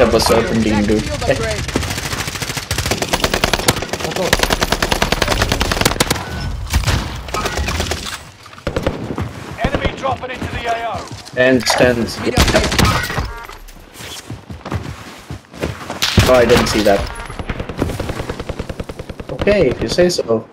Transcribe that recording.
That was serpentine, dude. Enemy dropping into the AO. And stands. Need. Oh, I didn't see that. Okay, if you say so.